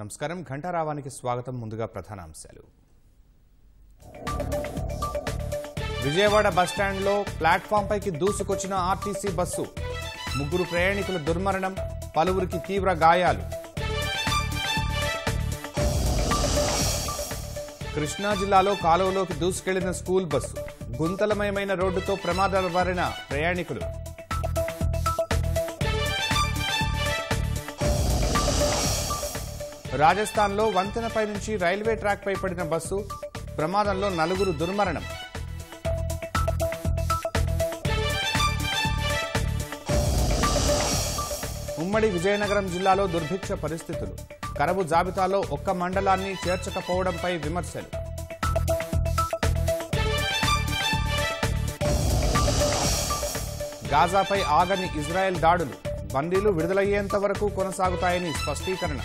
నమస్కారం. ఘంటారావానికి స్వాగతం ముందుగా ప్రధాన అంశాలు విజయవాడ బస్టాండ్లో ప్లాట్ఫామ్ పైకి దూసుకొచ్చిన ఆర్టీసీ బస్సు. ముగ్గురు ప్రయాణికుల దుర్మరణం పలువురికి తీవ్ర గాయాలు. కృష్ణా జిల్లాలో కాలువలోకి దూసుకెళ్ళిన స్కూల్ బస్సు. గుంతలమయమైన రోడ్డుతో ప్రమాదాల బారిన ప్రయాణికులు. రాజస్థాన్లో వంతెనపై నుంచి రైల్వే ట్రాక్పై పడిన బస్సు ప్రమాదంలో నలుగురు దుర్మరణం. ఉమ్మడి విజయనగరం జిల్లాలో దుర్భిక్ష పరిస్థితులు. కరవు జాబితాలో ఒక్క మండలాన్ని చేర్చకపోవడంపై విమర్శలు. గాజాపై ఆగని ఇజ్రాయెల్ దాడులు. బందీలు విడుదలయ్యేంత వరకు కొనసాగుతాయని స్పష్టీకరణ.